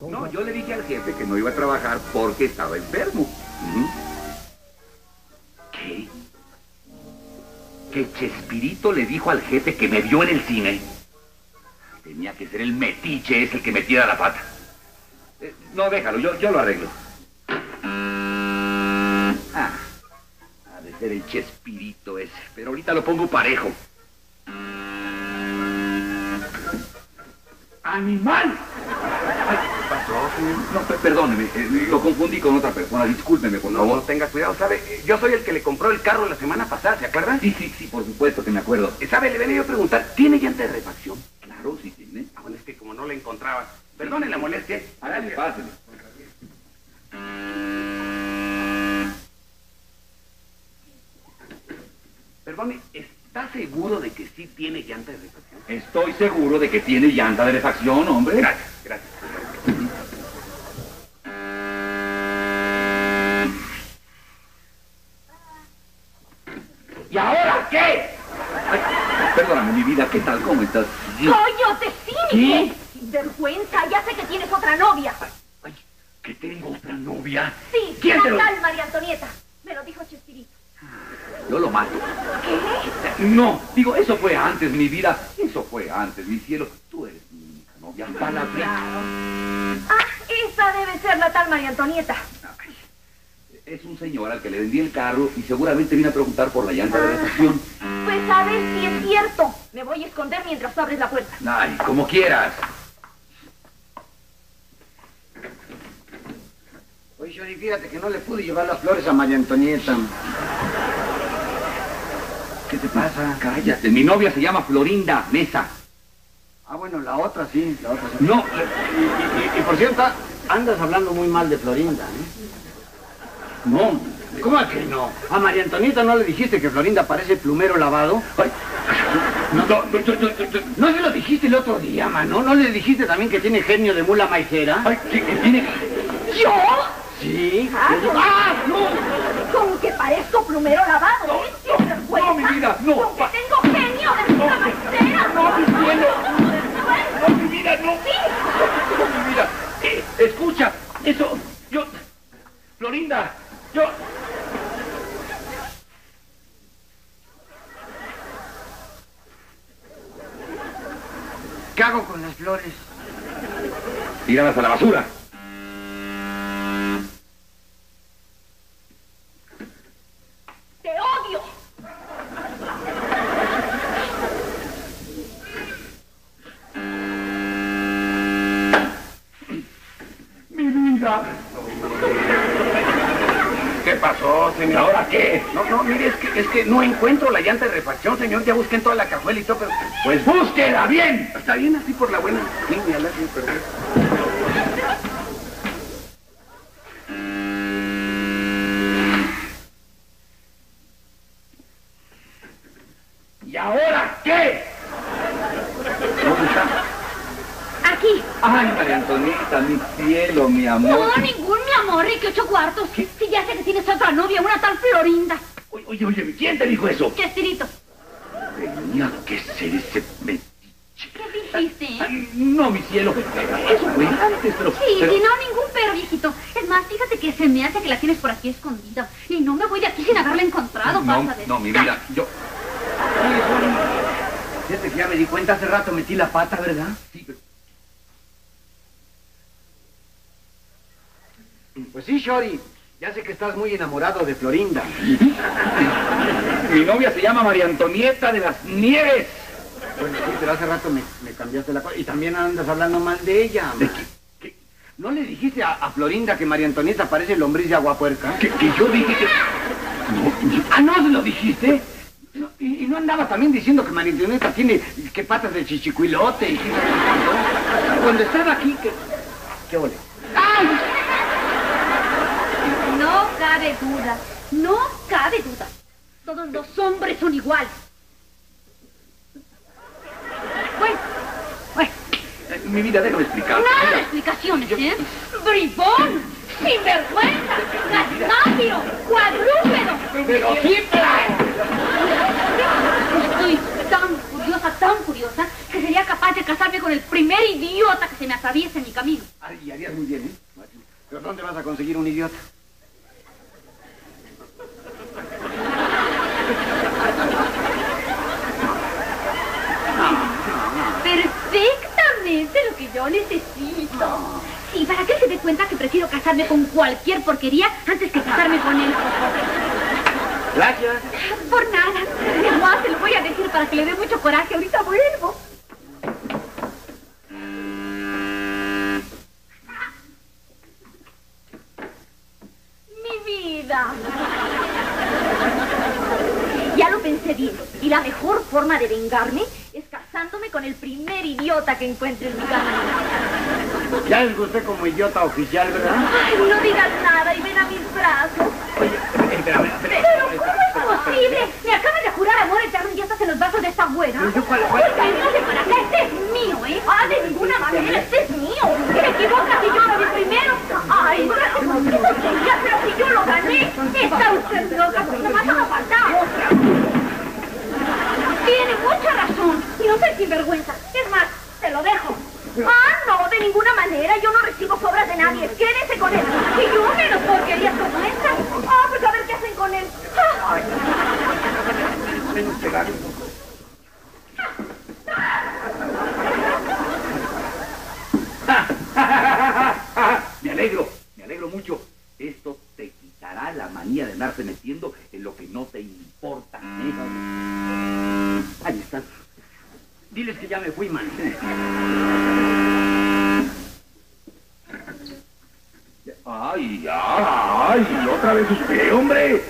No, yo le dije al jefe que no iba a trabajar porque estaba enfermo. ¿Qué? Que Chespirito le dijo al jefe que me vio en el cine. Tenía que ser el metiche ese que metiera la pata. Eh, no, déjalo, yo, yo lo arreglo. Ah, ha de ser el Chespirito ese, pero ahorita lo pongo parejo. ¡Animal! Ay, ¿qué pasó, señor? No, pe- perdóneme, eh, lo confundí con otra persona. Discúlpeme, por favor. no tenga cuidado, ¿sabe? Yo soy el que le compró el carro la semana pasada, ¿se acuerda? Sí, sí, sí, por supuesto que me acuerdo. Eh, ¿Sabe? Le venía yo a preguntar, ¿tiene llanta de refacción? Claro, sí tiene. Ah, bueno, es que como no la encontraba. Perdone la molestia. Hágale, pásele. Perdone, ¿está seguro de que sí tiene llanta de refacción? Estoy seguro de que tiene llanta de refacción, hombre. Gracias, perdóname, mi vida, ¿qué tal? ¿Cómo estás? ¡Coño, ¿Qué? cínico! Vergüenza, ya sé que tienes otra novia. Ay, que tengo otra novia. Sí, ¿Quién te la lo- tal María Antonieta. Me lo dijo Chespirito. Yo lo mato. ¿Qué? No, digo, eso fue antes, mi vida. Eso fue antes, mi cielo. Tú eres mi única novia. Palabra. Claro. Ah, esa debe ser la tal María Antonieta. Ay, Es un señor al que le vendí el carro y seguramente vino a preguntar por la llanta de refacción. Pues a ver si es cierto. Me voy a esconder mientras abres la puerta. Ay, como quieras. Oye, Shori, fíjate que no le pude llevar las flores a María Antonieta. ¿Qué te pasa? Cállate. Mi novia se llama Florinda Mesa. Ah, bueno, la otra sí, la otra sí. No, Y, y- y por cierto, andas hablando muy mal de Florinda, ¿eh? no. ¿Cómo que no? A María Antonieta no le dijiste que Florinda parece plumero lavado. Ay, no, no, no, no, no, no. ¿No se lo dijiste el otro día, mano? ¿No le dijiste también que tiene genio de mula maicera? Ay, que, que tiene... ¿Yo? Sí. Ah, ¡Ah, no! Con que parezco plumero lavado, ¿eh? No, mi vida, no. Con que tengo genio de puta maicera. no, mi cielo. ¡No, mi vida, no! ¡No, mi vida! Eh, escucha, eso... Yo... Florinda, yo... ¿Qué hago con las flores? Tíralas a la basura. Te odio. Mi vida. ¿Qué pasó, ¿Y señor? ahora qué? No, no, mire, es que, es que no encuentro la llanta de refacción, señor. Ya busqué en toda la cajuela y todo, pero... Pues búsquela bien. Está bien así por la buena línea, la. ¿Y ahora qué? ¿Dónde está? Aquí. Ay, María Antonieta, mi cielo, mi amor. No, ningún mi amor, y que ocho cuartos. Si ya sé que tienes otra novia, una tal Florinda. Oye, oye, oye, ¿quién te dijo eso? Chespirito. Tenía que ser ese metiche. ¿Qué dijiste? Ay, no, mi cielo. Eso fue antes, pero... Sí, pero- sí, no, ningún perro, viejito. Es más, fíjate que se me hace que la tienes por aquí escondida. Y no me voy de aquí sin haberla encontrado, No, no, mi vida, yo... Fíjate que ya me di cuenta hace rato, metí la pata, ¿verdad? Sí, pero... Pues sí, Shori. Ya sé que estás muy enamorado de Florinda. Mi novia se llama María Antonieta de las Nieves. Bueno, sí, pero hace rato me, me cambiaste la cosa. Y también andas hablando mal de ella. ¿De qué? qué- ¿No le dijiste a, a Florinda que María Antonieta parece lombriz de aguapuerca? que, que yo dije que... No, Ah, ¿no se lo dijiste? No, y, y no andaba también diciendo que María Antonieta tiene que patas de chichicuilote y? Cuando estaba aquí, que... ¿Qué ole? No cabe duda, no cabe duda. Todos los hombres son iguales. Bueno, bueno, eh, mi vida, déjame explicar. nada de explicaciones, ¿eh? ¡Bribón! ¡Sinvergüenza! ¡Gasnáfiro! ¡Cuadrúpedo! Pero Estoy tan furiosa, tan furiosa, que sería capaz de casarme con el primer idiota que se me atraviese en mi camino. Ay, harías muy bien, ¿eh? Pero ¿dónde vas a conseguir un idiota? Perfectamente lo que yo necesito. Sí, para que él se dé cuenta que prefiero casarme con cualquier porquería antes que casarme con él. Gracias. Por nada. Es más, se lo voy a decir para que le dé mucho coraje. Ahorita vuelvo. Mi vida. Ya lo pensé bien. Y la mejor forma de vengarme casándome con el primer idiota que encuentre en mi camino. Ya les gusté como idiota oficial, ¿verdad? Ay, no digas nada y ven a mis brazos. Oye, espérame, espérame. Pero, ¿cómo es posible? Me acabas de jurar amor eterno y ya estás en los brazos de esta. Pero yo, ¿cuál- cuál- para acá, este es mío, ¿eh? Ah, de ninguna manera, este es mío. Te equivocas y yo lo vi primero. Ay, qué tontería, pero si yo lo gané. Está usted loca, porque no me a faltar. Tiene mucha razón. Y no soy sinvergüenza. Es más, te lo dejo. Ah, no, de ninguna manera. Yo no recibo sobras de nadie. Quédese con él. Y yo menos porquerías como esta. Ah, pues a ver qué hacen con él. Ah. Diles que ya me fui, man. Ay, ay, otra vez usted, hombre.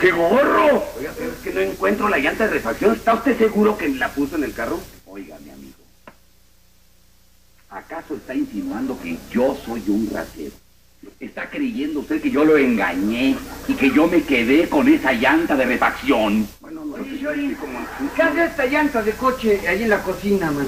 ¡Qué gorro! Oiga, pero es que no encuentro la llanta de refacción. ¿Está usted seguro que la puso en el carro? Oiga, mi amigo. ¿Acaso está insinuando que yo soy un ratero? ¿Está creyendo usted que yo lo engañé y que yo me quedé con esa llanta de refacción? Bueno, no Oye. ¿qué hace esta llanta de coche ahí en la cocina, man?